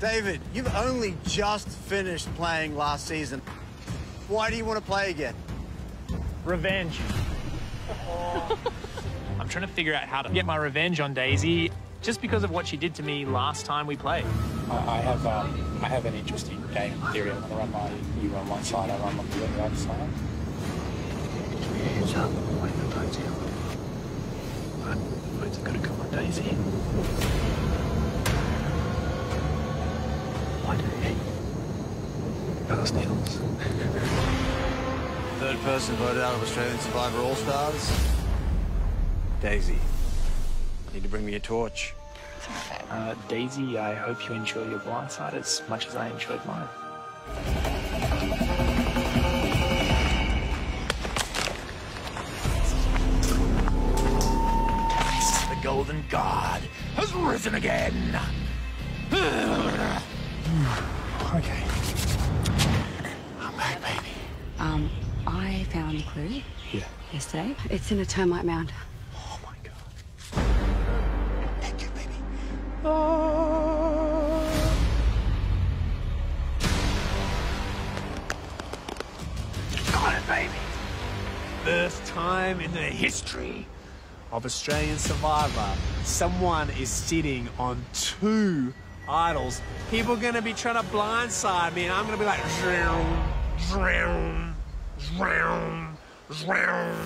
David, you've only just finished playing last season. Why do you want to play again? Revenge. I'm trying to figure out how to get my revenge on Daisy just because of what she did to me last time we played. I, I have um, I have an interesting game theory. I'm gonna run my you run one side, I run you on the other side. Hands up, wait the vote's coming. Right, the votes gonna come on Daisy. Why do you? Last Nils. Third person voted out of Australian Survivor All Stars. Daisy. Need to bring me a torch. Uh, Daisy, I hope you enjoy your blind side as much as I enjoyed mine. The Golden God has risen again. Okay. I'm back, baby. Um, I found the clue Yeah. yesterday. It's in a termite mound. Oh my god. Thank you, baby. Got it, baby. First time in the history of Australian Survivor, someone is sitting on two idols. People are going to be trying to blindside me, and I'm going to be like, drown, drown, drown, drown.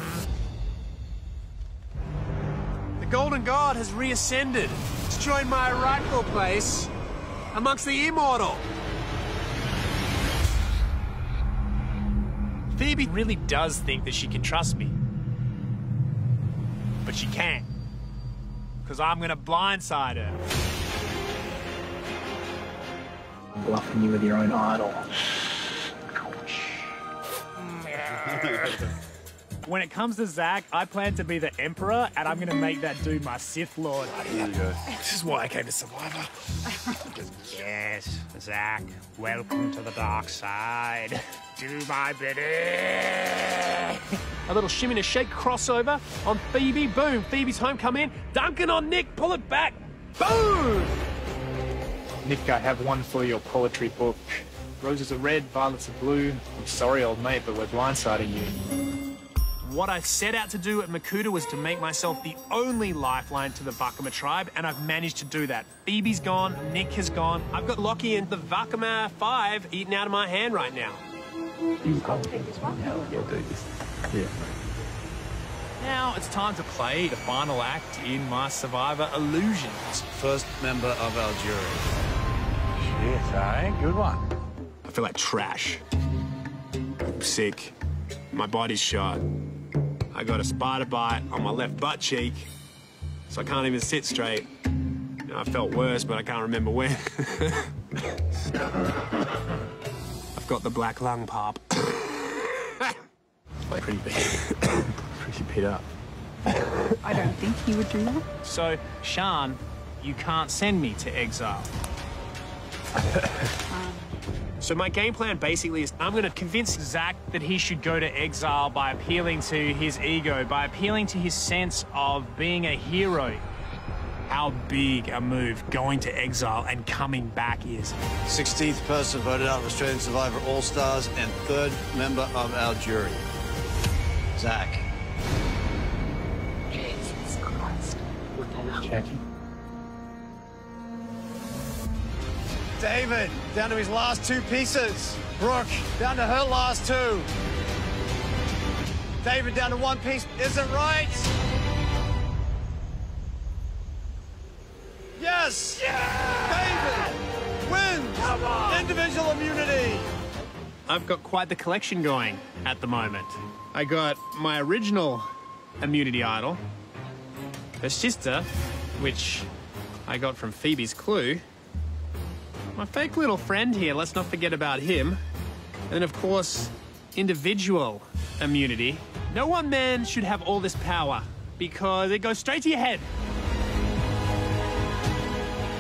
The Golden God has reascended to join my rightful place amongst the immortal. Phoebe really does think that she can trust me. But she can't. Because I'm going to blindside her. Bluffing you with your own idol. When it comes to Zack, I plan to be the Emperor, and I'm going to make that dude my Sith Lord. Here you go. This is why I came to Survivor. yes, Zack, welcome to the dark side. Do my bidding. A little shimmy and a shake crossover on Phoebe. Boom. Phoebe's homecoming. Duncan on Nick. Pull it back. Boom. Nick, I have one for your poetry book. Roses are red, violets are blue. I'm sorry, old mate, but we're blindsiding you. What I set out to do at Mokuta was to make myself the only lifeline to the Vakama tribe, and I've managed to do that. Phoebe's gone, Nick has gone. I've got Lockie and the Vakama 5 eating out of my hand right now. He's confident. Yeah, do this. Yeah. Now it's time to play the final act in my Survivor Illusions. First member of our jury. Yes, alright, good one. I feel like trash. I'm sick. My body's shot. I got a spider bite on my left butt cheek, so I can't even sit straight. You know, I felt worse, but I can't remember when. I've got the black lung pop. Pretty big. Pretty beat up. I don't think he would do that. So, Sean, you can't send me to exile. So my game plan basically is I'm going to convince Zach that he should go to exile by appealing to his ego, by appealing to his sense of being a hero. How big a move going to exile and coming back is. 16th person voted out of Australian Survivor All Stars and third member of our jury. Zach. Jesus Christ. What the hell? Jackie. David, down to his last two pieces. Brooke, down to her last two. David down to one piece. Is it right? Yes! David wins individual immunity. I've got quite the collection going at the moment. I got my original immunity idol, her sister, which I got from Phoebe's clue. My fake little friend here, let's not forget about him. And of course, individual immunity. No one man should have all this power because it goes straight to your head.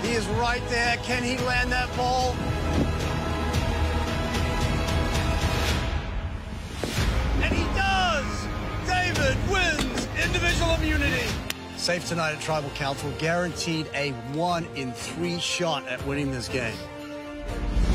He is right there. Can he land that ball? Safe tonight at Tribal Council, guaranteed a one in three shot at winning this game. me.